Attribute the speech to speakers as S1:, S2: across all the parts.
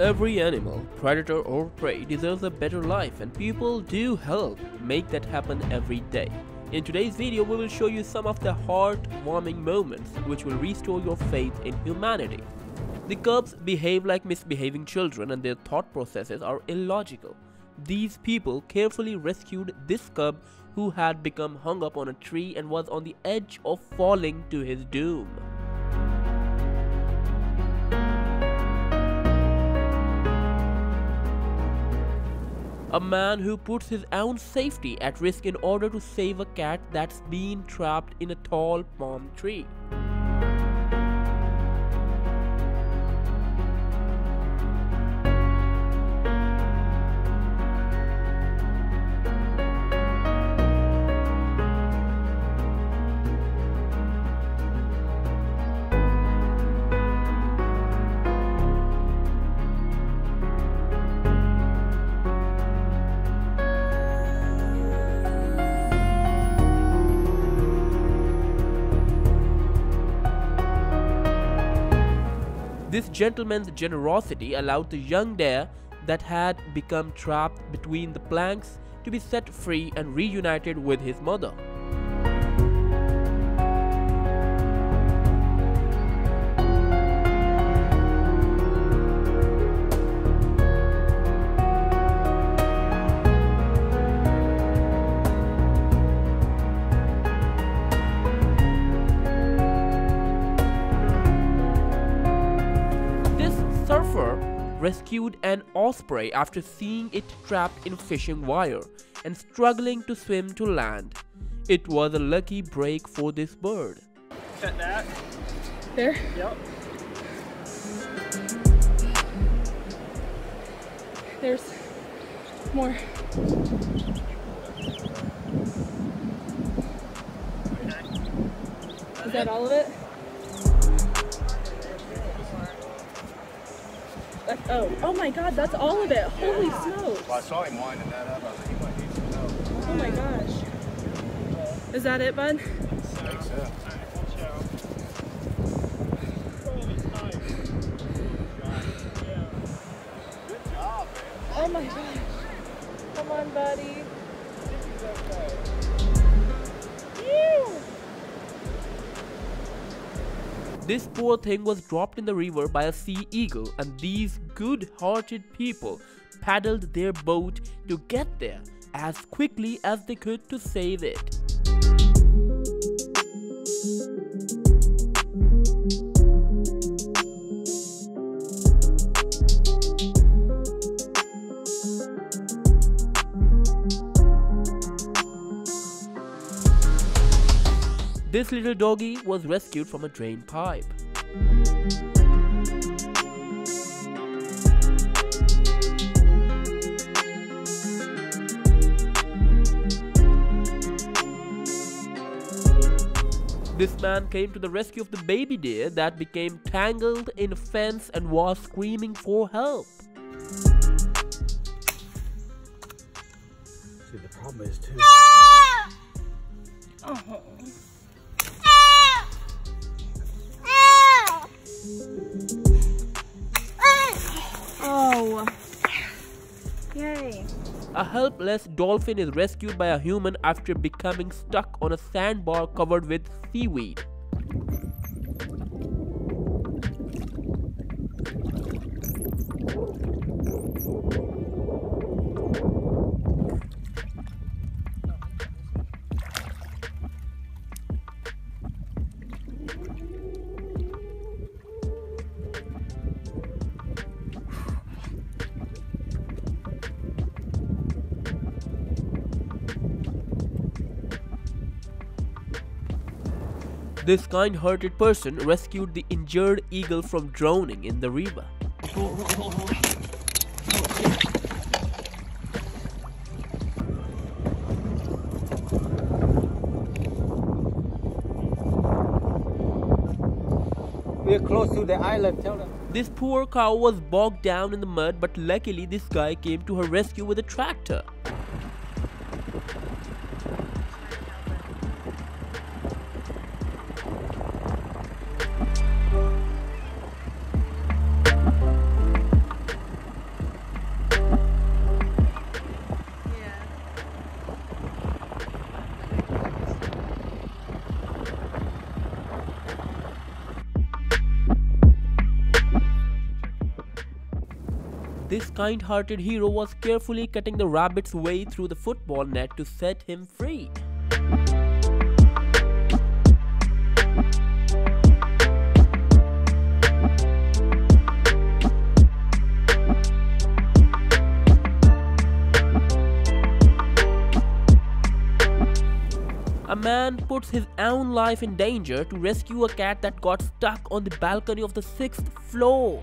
S1: Every animal, predator or prey, deserves a better life and people do help make that happen every day. In today's video, we will show you some of the heartwarming moments which will restore your faith in humanity. The cubs behave like misbehaving children and their thought processes are illogical. These people carefully rescued this cub who had become hung up on a tree and was on the edge of falling to his doom. A man who puts his own safety at risk in order to save a cat that's been trapped in a tall palm tree. This gentleman's generosity allowed the young deer that had become trapped between the planks to be set free and reunited with his mother. Rescued an osprey after seeing it trapped in fishing wire and struggling to swim to land. It was a lucky break for this bird.
S2: Set that.
S3: There?
S2: Yep.
S3: There's more. Is that all of it? Oh, oh my god, that's all of it. Holy smokes.
S4: Well, I saw him winding that up. I was like, he might need some help.
S3: Oh my gosh. Is that it, bud?
S4: So. Oh Good job, man.
S3: Oh my gosh. Come on, buddy.
S1: This poor thing was dropped in the river by a sea eagle, and these good hearted people paddled their boat to get there as quickly as they could to save it. This little doggy was rescued from a drain pipe. This man came to the rescue of the baby deer that became tangled in a fence and was screaming for help.
S4: See, the problem is, too.
S1: A helpless dolphin is rescued by a human after becoming stuck on a sandbar covered with seaweed. This kind hearted person rescued the injured eagle from drowning in the river.
S2: We're close to the island. Tell them.
S1: This poor cow was bogged down in the mud, but luckily this guy came to her rescue with a tractor. This kind hearted hero was carefully cutting the rabbit's way through the football net to set him free. A man puts his own life in danger to rescue a cat that got stuck on the balcony of the sixth floor.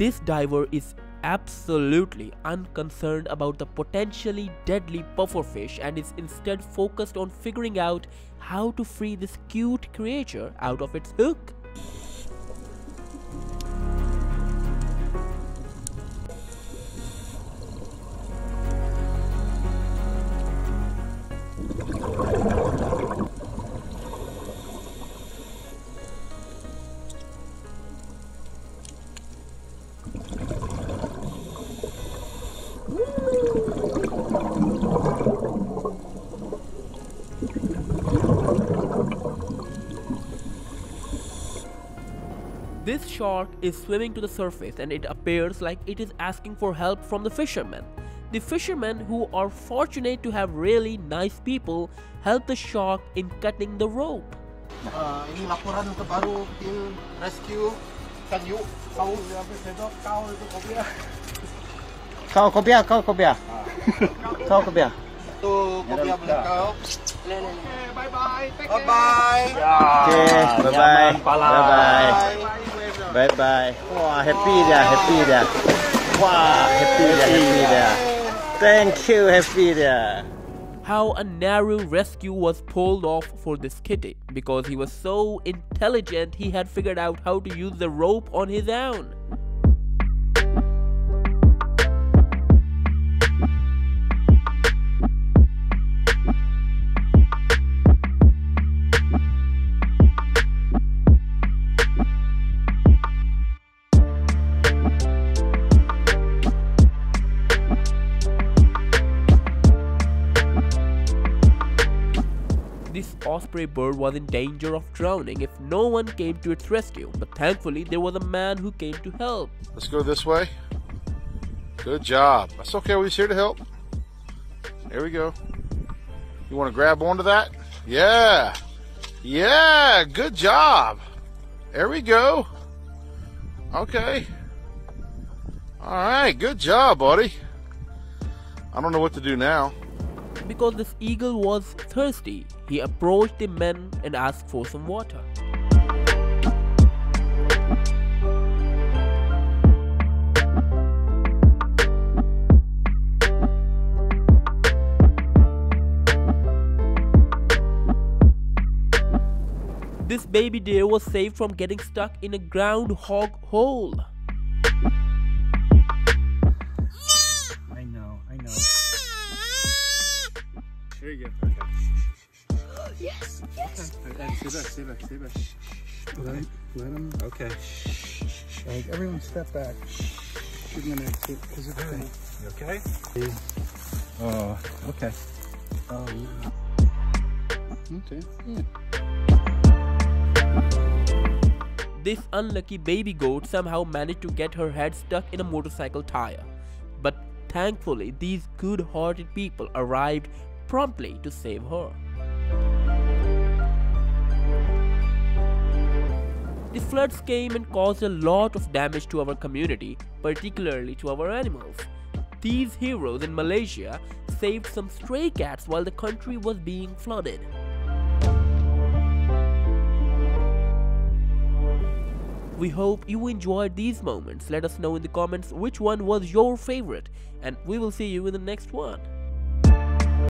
S1: This diver is absolutely unconcerned about the potentially deadly pufferfish and is instead focused on figuring out how to free this cute creature out of its hook. This shark is swimming to the surface and it appears like it is asking for help from the fishermen. The fishermen, who are fortunate to have really nice people, help the shark in cutting the rope.
S5: Uh, ini laporan terbaru tim rescue. Kau Kau itu
S2: Kau kau. Kau
S5: boleh kau Bye bye Bye bye
S2: Okay, bye bye. Bye bye. Bye bye. Wah, happy dia, happy dia. Wah, happy dia, happy dia. Thank you, happy dia.
S1: How a narrow rescue was pulled off for this kitty because he was so intelligent he had figured out how to use the rope on his own. Osprey bird was in danger of drowning if no one came to its rescue, but thankfully there was a man who came to help.
S4: Let's go this way. Good job. That's okay. We're just here to help. There we go. You want to grab onto that? Yeah. Yeah. Good job. There we go. Okay. All right. Good job, buddy. I don't know what to do now.
S1: Because this eagle was thirsty, he approached the men and asked for some water. This baby deer was saved from getting stuck in a groundhog hole.
S2: I know, I know.
S4: Here you go. Okay.
S3: Yes, yes.
S4: Okay. Stay back. Stay back. Stay back.
S2: Let him, let him.
S4: Okay.
S2: Like, everyone step back. Give him an exit, because it's okay.
S4: You okay?
S2: Oh, okay. Oh, yeah. Okay, yeah.
S1: This unlucky baby goat somehow managed to get her head stuck in a motorcycle tire. But thankfully, these good hearted people arrived promptly to save her. floods came and caused a lot of damage to our community, particularly to our animals. These heroes in Malaysia saved some stray cats while the country was being flooded. We hope you enjoyed these moments. Let us know in the comments which one was your favorite and we will see you in the next one.